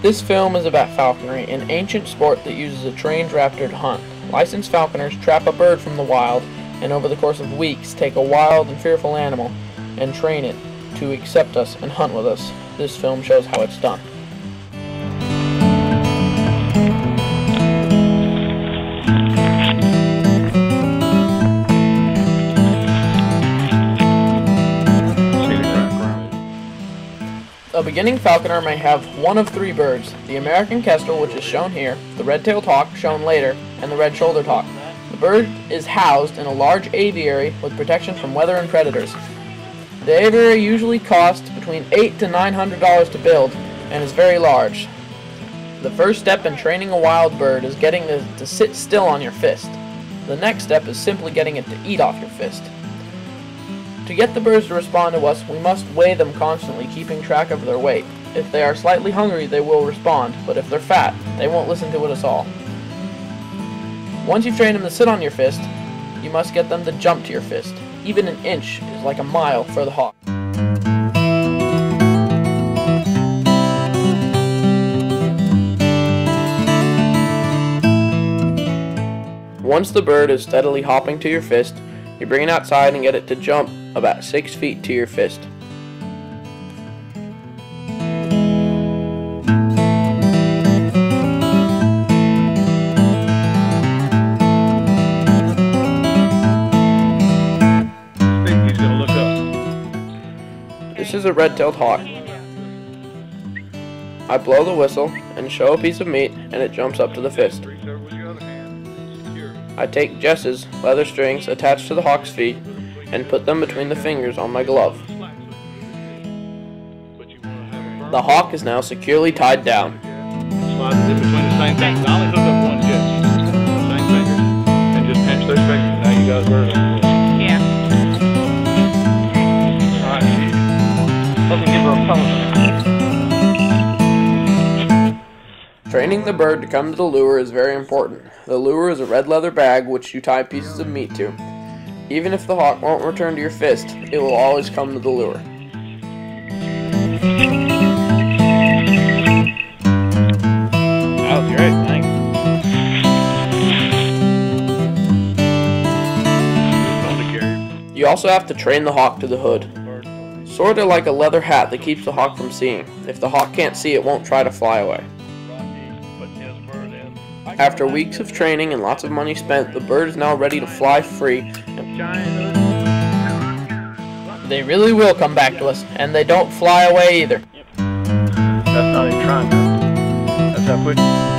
This film is about falconry, an ancient sport that uses a trained raptor to hunt. Licensed falconers trap a bird from the wild and over the course of weeks take a wild and fearful animal and train it to accept us and hunt with us. This film shows how it's done. A beginning falconer may have one of three birds, the American kestrel, which is shown here, the red-tailed hawk, shown later, and the red-shouldered hawk. The bird is housed in a large aviary with protection from weather and predators. The aviary usually costs between eight to nine hundred dollars to build and is very large. The first step in training a wild bird is getting it to sit still on your fist. The next step is simply getting it to eat off your fist. To get the birds to respond to us, we must weigh them constantly, keeping track of their weight. If they are slightly hungry, they will respond, but if they're fat, they won't listen to us all. Once you've trained them to sit on your fist, you must get them to jump to your fist. Even an inch is like a mile for the hawk. Once the bird is steadily hopping to your fist, you bring it outside and get it to jump about 6 feet to your fist. Think he's gonna look up. This is a red-tailed hawk. I blow the whistle and show a piece of meat and it jumps up to the fist. Reach over with your other hand. Secure. I take jesses leather strings attached to the hawk's feet and put them between the fingers on my glove. The hawk is now securely tied down. Training the bird to come to the lure is very important. The lure is a red leather bag which you tie pieces of meat to. Even if the hawk won't return to your fist, it will always come to the lure. That was great. Thanks. Fun to carry. You also have to train the hawk to the hood. Sort of like a leather hat that keeps the hawk from seeing. If the hawk can't see, it won't try to fly away. After weeks of training and lots of money spent, the bird is now ready to fly free. They really will come back to us, and they don't fly away either. That's not even trying. That's how quick.